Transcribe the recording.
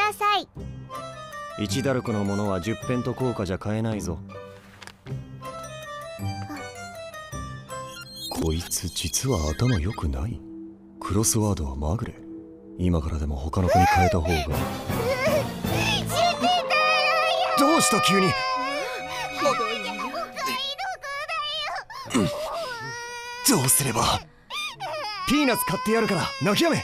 ださい。1ダルクのものは10ペント効果じゃ買えないぞ。こいつ実は頭良くない？クロスワードはまぐれ。今からでも他の子に変えた方が。どうした急に？どうすれば？ピーナッツ買ってやるから泣きやめ。